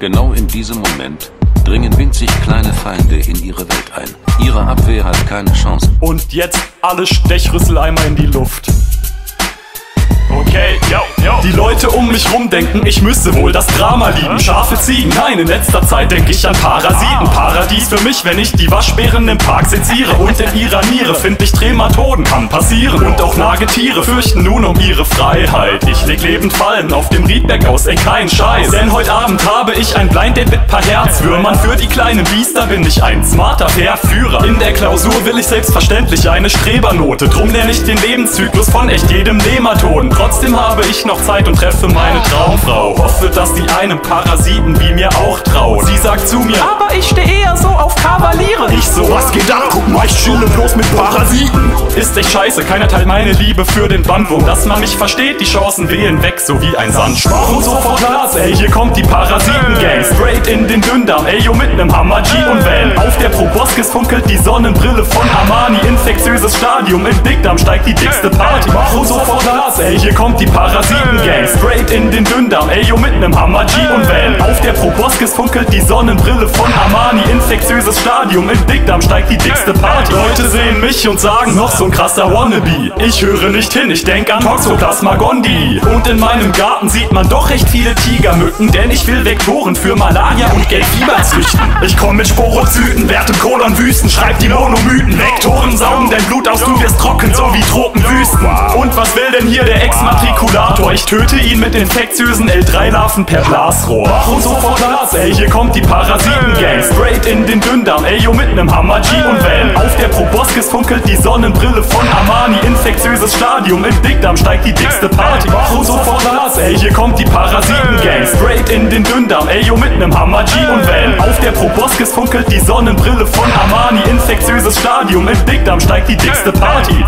Genau in diesem Moment dringen winzig kleine Feinde in ihre Welt ein. Ihre Abwehr hat keine Chance. Und jetzt alle Stechrüssel einmal in die Luft. Die Leute um mich rum denken, ich müsste wohl das Drama lieben. Scharfe Ziegen, nein, in letzter Zeit denke ich an Parasiten. Paradies für mich, wenn ich die Waschbären im Park seziere. Und in ihrer Niere find ich Trematoden, kann passieren. Und auch Nagetiere fürchten nun um ihre Freiheit. Ich leg lebend Fallen auf dem Riedberg aus, ey, kein Scheiß. Denn heute Abend habe ich ein Blind Date mit paar Herzwürmern. Für die kleinen Biester bin ich ein smarter Verführer. In der Klausur will ich selbstverständlich eine Strebernote. Drum nenne ich den Lebenszyklus von echt jedem Nematoden. Trotzdem habe ich noch Zeit und treffe meine Traumfrau. Hoffe, dass die einem Parasiten wie mir auch traut. Sie sagt zu mir, aber ich stehe eher so auf Kavaliere. Ich so, was geht ab? Guck mal, ich chille bloß mit Parasiten. Ist echt scheiße, keiner teilt meine Liebe für den Bandwurm. Dass man mich versteht, die Chancen wehen weg, so wie ein Sandsturm. Und sofort Glas, ey, hier kommt die Parasiten-Gang. Straight in den Dünndarm, ey, yo, mit nem Hammer G und Van. Auf der Proboscis funkelt die Sonnenbrille von Armani. Infektiöses Stadium, im Dickdarm steigt die dickste Party. Mach sofort Glas, ey, hier kommt die Parasiten-Gang. Straight in den Dünndarm, ey, yo, mit nem Hammer G und Van. Auf der Proboscis funkelt die Sonnenbrille von Armani. Infektiöses Stadium, im Dickdarm steigt die dickste Party. Leute sehen mich und sagen, noch so ein krasser Wannabe. Ich höre nicht hin, ich denk an Toxoplasma gondii. Und in meinem Garten sieht man doch recht viele Tigermücken, denn ich will Vektoren für Malaria und Gelbfieber züchten. Ich komm mit Sporozyten, werte Kolonwüsten, schreib die Monomythen. Vektoren saugen dein Blut aus, du wirst trocken, so wie Tropenwüsten. Und was will denn hier der Exmatrikulator? Ich töte ihn mit infektiösen L3-Larven per Blasrohr. Uns sofort Glas, ey, hier kommt die Parasiten-Gang. Straight in den Dünndarm, ey, yo, mit nem Hammer G und Van. Auf der Proboscis funkelt die Sonnenbrille von Armani. Infektiöses Stadium, im Dickdarm steigt die dickste Party. Mach uns sofort Glas, ey, hier kommt die Parasiten-Gang. Straight in den Dünndarm, ey, yo, mit nem Hammer G und Van. Auf der Proboscis funkelt die Sonnenbrille von Armani. Infektiöses Stadium, im Dickdarm steigt die dickste Party.